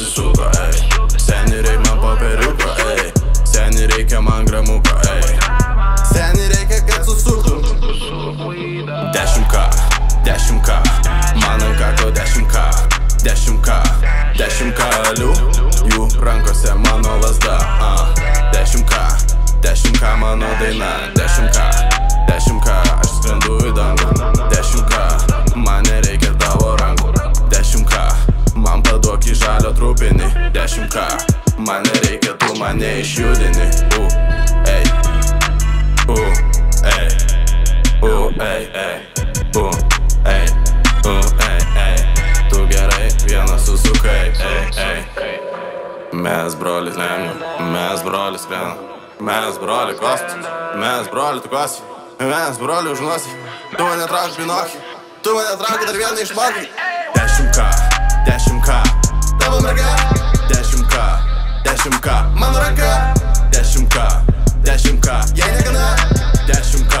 Sou trupinį 10k, man nereikia, tu mane išjudini. U, ey, u, ey, u, ey, ey, u, ey, u, ey, ey Tu gerai, vienas susukai, ey, ey Mes brolis lemia, mes brolis krena Mes broli kosti, mes broli tu kosi Mes broli už nosį. Tu mane trauk pinokį Tu mane trauk dar vieną išmokį 10k, 10k Mano ranka 10k, 10k Jei negana 10k,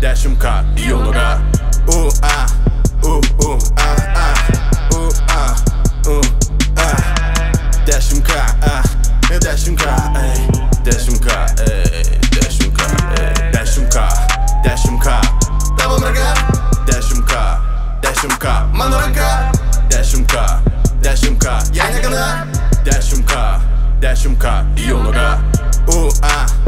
10k Jau nuga U, a, u, u, a, a. U, a, u, a. 10k, a. 10k, ey 10k, ey 10k Jau nuga U, a, u,